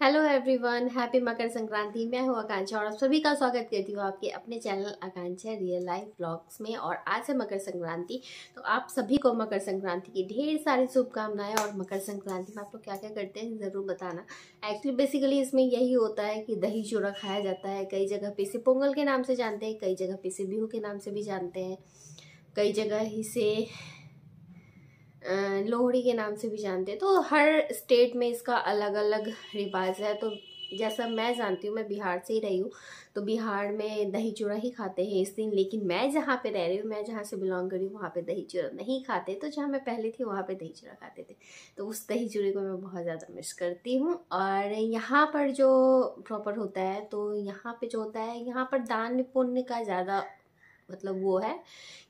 Hello everyone happy Makar Sankranti मैं हूँ आकांक्षा और आप सभी का स्वागत करती हूँ आपके अपने channel Akanksha real life blogs में। और आज है मकर संक्रांति तो आप सभी को मकर संक्रांति की ढेर सारी शुभकामनाएँ और मकर संक्रांति में आप लोग क्या क्या करते हैं ज़रूर बताना। एक्चुअली बेसिकली इसमें यही होता है कि दही चूड़ा खाया जाता है। कई जगह पे इसे पोंगल के नाम से जानते हैं, कई जगह पे इसे बिहू के नाम से भी जानते हैं। कई जगह इसे लोहड़ी के नाम से भी जानते हैं। तो हर स्टेट में इसका अलग अलग रिवाज है। तो जैसा मैं जानती हूँ, मैं बिहार से ही रही हूँ। तो बिहार में दही चूड़ा ही खाते हैं इस दिन। लेकिन मैं जहाँ पे रह रही हूँ, मैं जहाँ से बिलोंग करी हूँ, वहाँ पे दही चूड़ा नहीं खाते। तो जहाँ मैं पहले थी, वहाँ पे दही चूड़ा खाते थे। तो उस दही चूड़े को मैं बहुत ज़्यादा मिस करती हूँ। और यहाँ पर जो प्रॉपर होता है तो यहाँ पर जो होता है, यहाँ पर दान पुण्य का ज़्यादा मतलब वो है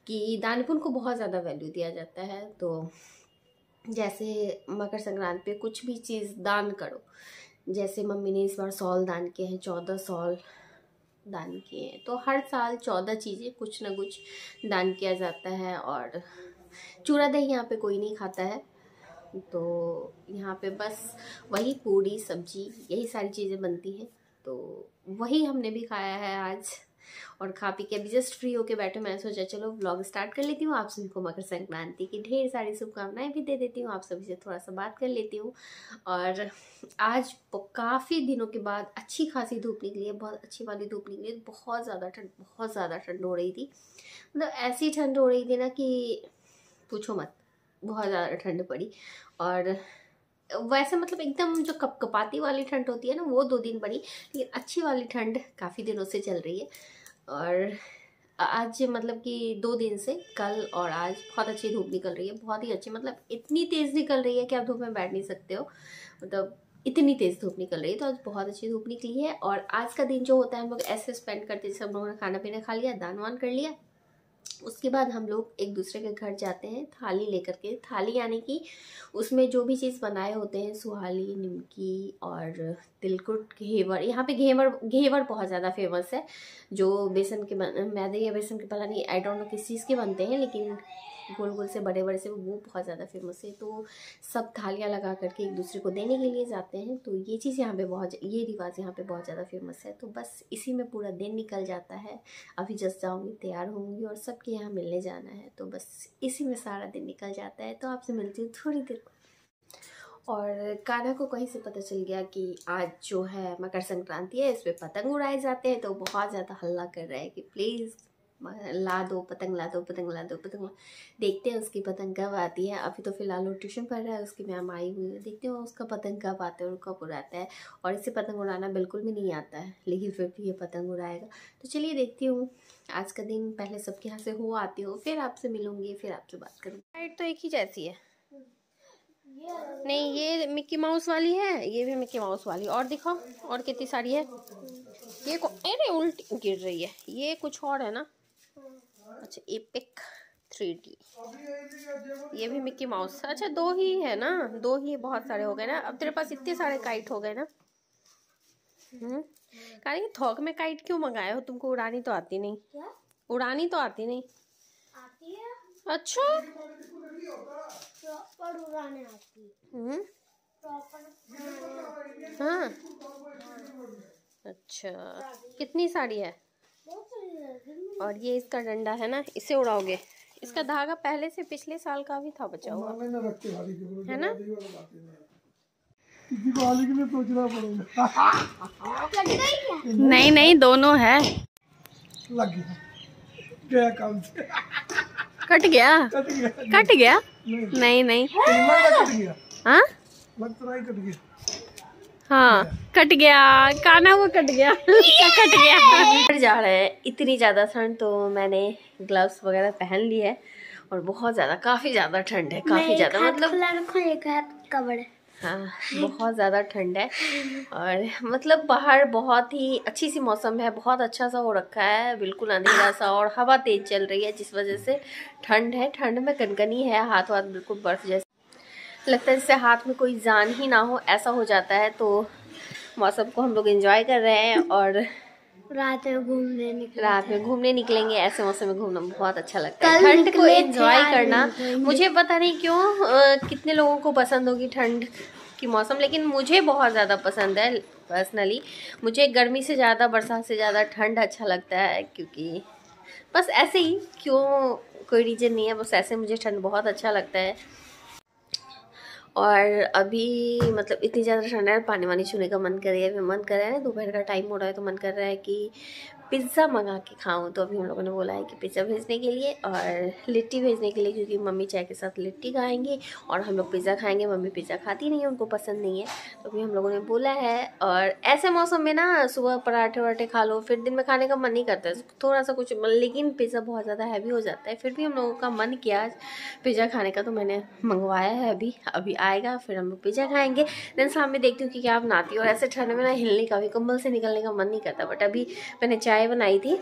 कि दान पुण्य को बहुत ज़्यादा वैल्यू दिया जाता है। तो जैसे मकर संक्रांति पे कुछ भी चीज़ दान करो। जैसे मम्मी ने इस बार सॉल दान किए हैं, चौदह सॉल दान किए हैं। तो हर साल चौदह चीज़ें कुछ ना कुछ दान किया जाता है और चूड़ा दही यहाँ पे कोई नहीं खाता है। तो यहाँ पे बस वही पूड़ी, सब्ज़ी, यही सारी चीज़ें बनती हैं। तो वही हमने भी खाया है आज। और खा पी के अभी जस्ट फ्री होके बैठे, मैंने सोचा, चलो ब्लॉग स्टार्ट कर लेती हूँ। आप सभी को मकर संक्रांति की ढेर सारी शुभकामनाएँ भी दे देती हूँ। आप सभी से थोड़ा सा बात कर लेती हूँ। और आज काफ़ी दिनों के बाद अच्छी खासी धूप निकली है, बहुत अच्छी वाली धूप निकली है। बहुत ज़्यादा ठंड, बहुत ज़्यादा ठंड हो रही थी। मतलब ऐसी ठंड हो रही थी ना कि पूछो मत, बहुत ज़्यादा ठंड पड़ी। और वैसे मतलब एकदम जो कपकपाती वाली ठंड होती है ना, वो दो दिन पड़ी लेकिन अच्छी वाली ठंड काफ़ी दिनों से चल रही है। और आज मतलब कि दो दिन से, कल और आज बहुत अच्छी धूप निकल रही है, बहुत ही अच्छी मतलब इतनी तेज़ निकल रही है कि आप धूप में बैठ नहीं सकते हो। मतलब इतनी तेज़ धूप निकल रही है तो आज बहुत अच्छी धूप निकली है। और आज का दिन जो होता है, हम लोग ऐसे स्पेंड करते जैसे हम लोगों ने खाना पीना खा लिया दान वान कर लिया उसके बाद हम लोग एक दूसरे के घर जाते हैं, थाली लेकर के। थाली यानी कि उसमें जो भी चीज़ बनाए होते हैं, सुहाली, निमकी और तिलकुट, घेवर। यहाँ पे घेवर घेवर बहुत ज़्यादा फ़ेमस है, जो बेसन के मैदे या बेसन के पता नहीं आई डोंट नो किस चीज़ के बनते हैं, लेकिन गोल गोल से बड़े बड़े से, वो बहुत ज़्यादा फ़ेमस है। तो सब थालियाँ लगा करके एक दूसरे को देने के लिए जाते हैं। तो ये चीज़ यहाँ पे बहुत ये रिवाज यहाँ पे बहुत ज़्यादा फ़ेमस है। तो बस इसी में पूरा दिन निकल जाता है। अभी जस्ट जाऊँगी, तैयार होंगी और सबके यहाँ मिलने जाना है। तो बस इसी में सारा दिन निकल जाता है। तो आपसे मिलती हूँ थोड़ी देर और काना को कहीं से पता चल गया कि आज जो है मकर संक्रांति है, इस पर पतंग उड़ाए जाते हैं। तो बहुत ज़्यादा हल्ला कर रहा है कि प्लीज़ ला दो, पतंग ला दो, पतंग ला दो, पतंग देखते हैं उसकी पतंग कब आती है। अभी तो फ़िलहाल वो ट्यूशन पढ़ रहा है, उसकी मैम आई हुई है। देखते हैं उसका पतंग कब आता है और कब उड़ाता है। और इसे पतंग उड़ाना बिल्कुल भी नहीं आता है, लेकिन फिर भी ये पतंग उड़ाएगा। तो चलिए देखती हूँ। आज का दिन पहले सबके यहाँ से हो, आती हूँ, फिर आपसे मिलूँगी, फिर आपसे बात करूँगी। लाइट तो एक ही जैसी है। नहीं, ये मिक्की माउस वाली है, ये भी मिक्की माउस वाली। और दिखाओ, और कितनी सारी है। ये को अरे, उल्टी गिर रही है। ये कुछ और है ना? अच्छा एपिक थ्री डी ये भी मिक्की माउस अच्छा दो ही है ना? दो ही बहुत सारे हो गए ना? अब तेरे पास इतने सारे काइट हो गए ना? हम्म? कहा थोक में काइट क्यों मंगाए हो? तुमको उड़ानी तो आती नहीं। क्या? उड़ानी तो आती नहीं। आती है? अच्छा? उड़ाने आती हम्म? हाँ? अच्छा। कितनी साड़ी है? और ये इसका डंडा है ना इसे उड़ाओगे। इसका धागा पहले से पिछले साल का भी था बचा हुआ। है ना? सोचना पड़ेगा। नहीं नहीं दोनों है। लग गया। गया काम से? कट गया? कट गया। कट गया? नहीं। नहीं हाँ? लग तो नहीं कट गया। हाँ कट गया काना वो कट गया। कट गया? जा रहे हैं इतनी ज़्यादा ठंड तो मैंने ग्लव्स वगैरह पहन ली है और बहुत ज़्यादा काफ़ी ज़्यादा ठंड है काफ़ी ज़्यादा मतलब कवर हाँ। बहुत ज़्यादा ठंड है और मतलब बाहर बहुत ही अच्छी सी मौसम है बहुत अच्छा सा हो रखा है बिल्कुल अंधेरा सा और हवा तेज़ चल रही है जिस वजह से ठंड है ठंड में कनकनी है हाथ वाथ बिल्कुल बर्फ़ जैसे लगता है जैसे हाथ में कोई जान ही ना हो ऐसा हो जाता है तो मौसम को हम लोग एंजॉय कर रहे हैं और रात में घूमने निकले रात में घूमने निकलेंगे ऐसे मौसम में घूमना बहुत अच्छा लगता है। ठंड को एंजॉय करना। मुझे पता नहीं क्यों आ, कितने लोगों को पसंद होगी ठंड की मौसम लेकिन मुझे बहुत ज़्यादा पसंद है पर्सनली मुझे गर्मी से ज़्यादा बरसात से ज़्यादा ठंड अच्छा लगता है क्योंकि बस ऐसे ही क्यों कोई रीज़न नहीं है बस ऐसे मुझे ठंड बहुत अच्छा लगता है। और अभी मतलब इतनी ज़्यादा ठंड है, पानी वानी छूने का मन कर रहा है मन कर रहा है, दोपहर का टाइम हो रहा है तो मन कर रहा है कि पिज़्ज़ा मंगा के खाऊं तो अभी हम लोगों ने बोला है कि पिज़्ज़ा भेजने के लिए और लिट्टी भेजने के लिए, क्योंकि मम्मी चाय के साथ लिट्टी खाएँगे और हम लोग पिज़्ज़ा खाएँगे। मम्मी पिज़्ज़ा खाती नहीं है, उनको पसंद नहीं है। तो अभी हम लोगों ने बोला है और ऐसे मौसम में ना, सुबह पराठे वराठे खा लो, फिर दिन में खाने का मन नहीं करता। है थोड़ा सा कुछ, लेकिन पिज़्ज़ा बहुत ज़्यादा हैवी हो जाता है। फिर भी हम लोगों का मन किया पिज़्ज़ा खाने का तो मैंने मंगवाया है अभी। अभी आएगा, फिर हम लोग पिज़्ज़ा खाएँगे। देन शाम में देखती हूँ कि क्या बनाती हूँ। और ऐसे ठंड में ना हिलने का भी कम्बल से निकलने का मन नहीं करता बट अभी मैंने चाय चाय बनाई थी।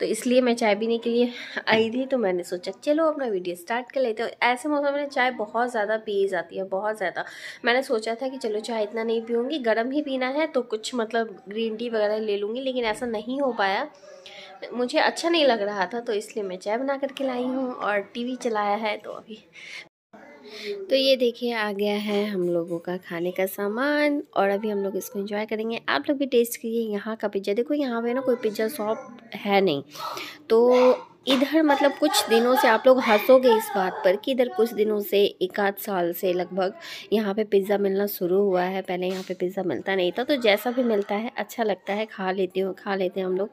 तो इसलिए मैं चाय पीने के लिए आई थी तो मैंने सोचा, चलो अपना वीडियो स्टार्ट कर लेते हो। ऐसे मौसम में चाय बहुत ज़्यादा पी जाती है, बहुत ज़्यादा। मैंने सोचा था कि चलो चाय इतना नहीं पीऊँगी, गर्म ही पीना है तो कुछ मतलब ग्रीन टी वगैरह ले लूँगी, लेकिन ऐसा नहीं हो पाया। मुझे अच्छा नहीं लग रहा था तो इसलिए मैं चाय बना करके लाई हूँ और टीवी चलाया है तो अभी तो ये देखिए आ गया है हम लोगों का खाने का सामान और अभी हम लोग इसको एंजॉय करेंगे। आप लोग भी टेस्ट कीजिए, यहाँ का पिज़्ज़ा देखो, यहाँ पे ना कोई पिज़्ज़ा शॉप है नहीं। तो इधर मतलब कुछ दिनों से आप लोग हंसोगे इस बात पर कि इधर कुछ दिनों से, एक आध साल से लगभग यहाँ पे पिज़्ज़ा मिलना शुरू हुआ है। पहले यहाँ पे पिज़्ज़ा मिलता नहीं था तो जैसा भी मिलता है अच्छा लगता है, खा लेती हूँ, खा लेते हैं हम लोग।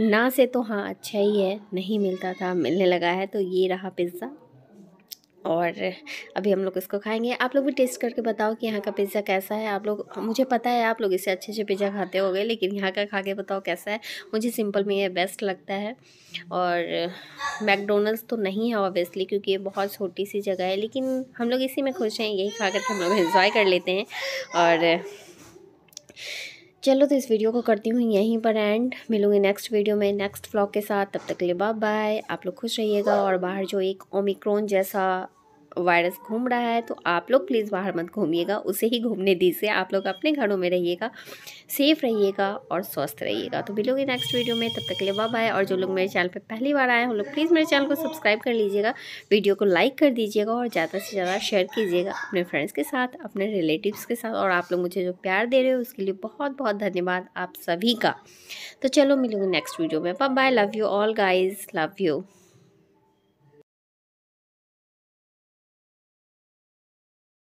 ना से तो हाँ अच्छा ही है, नहीं मिलता था, मिलने लगा है तो ये रहा पिज़्ज़ा और अभी हम लोग इसको खाएँगे। आप लोग भी टेस्ट करके बताओ कि यहाँ का पिज़्ज़ा कैसा है। आप लोग, मुझे पता है आप लोग इससे अच्छे अच्छे पिज़्ज़ा खाते होगे, लेकिन यहाँ का खा के बताओ कैसा है। मुझे सिंपल में ये बेस्ट लगता है। और मैकडोनल्ड्स तो नहीं है ऑब्वियसली क्योंकि ये बहुत छोटी सी जगह है, लेकिन हम लोग इसी में खुश हैं। यही खा करके हम लोग इन्जॉय कर लेते हैं। और चलो तो इस वीडियो को करती हूँ यहीं पर एंड मिलूँगी नेक्स्ट वीडियो में नेक्स्ट व्लॉग के साथ। तब तक के लिए बाय बाय आप लोग खुश रहिएगा और बाहर जो एक ओमिक्रोन जैसा वायरस घूम रहा है तो आप लोग प्लीज़ बाहर मत घूमिएगा, उसे ही घूमने दीजिए। आप लोग अपने घरों में रहिएगा, सेफ़ रहिएगा और स्वस्थ रहिएगा। तो मिलोगे नेक्स्ट वीडियो में, तब तक के लिए बाय बाय और जो लोग मेरे चैनल पर पहली बार आए हैं लोग प्लीज़ मेरे चैनल को सब्सक्राइब कर लीजिएगा वीडियो को लाइक कर दीजिएगा और ज़्यादा से ज़्यादा शेयर कीजिएगा अपने फ्रेंड्स के साथ, अपने रिलेटिव्स के साथ। और आप लोग मुझे जो प्यार दे रहे हो, उसके लिए बहुत बहुत धन्यवाद आप सभी का। तो चलो मिलूँगी नेक्स्ट वीडियो में। Bye love you all guys love you